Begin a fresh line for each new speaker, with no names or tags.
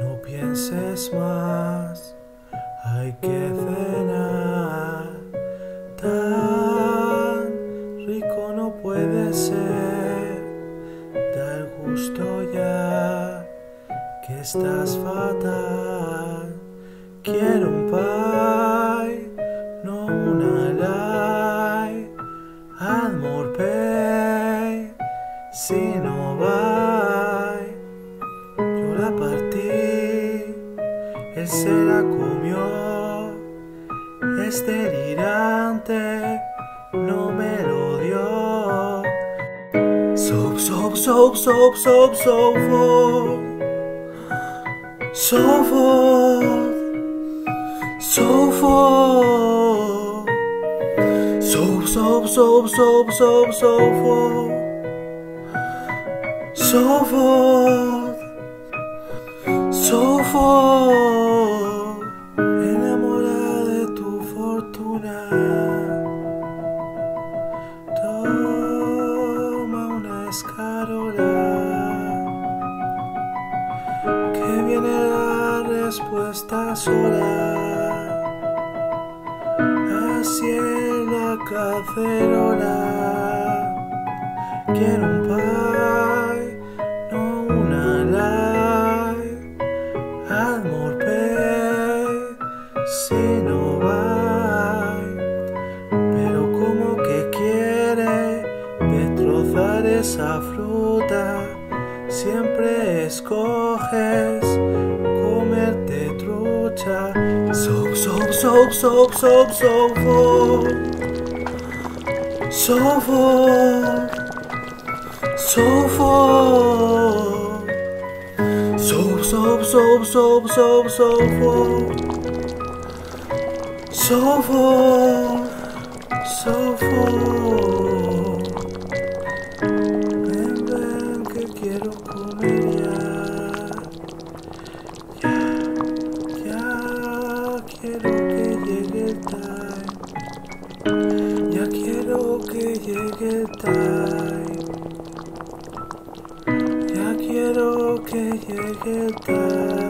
no pienses más, hay que cenar. Tan rico no puede ser, da el gusto ya que estás fatal. Quiero un pie, no una lie, amor pay, si no va, la partí, él se la comió, es delirante, no me lo dio. Soap, soap, soap, soap, soap, soap, so full. So so so so so so full. So full. So full. Enamorada de tu fortuna. Toma una escarola. Que viene la respuesta sola. Así en la cacerola. Quiero un pie, Amor si no va. Pero como que quiere destrozar esa fruta, siempre escoges comerte trucha. Soap, soap, soap, soap, soap, soap, soap, So, so, so, so, so, so full. So full. So full. Ven, ven, ya. Ya, ya quiero que llegue tarde. Ya. Okay. Yeah. Yeah. Yeah.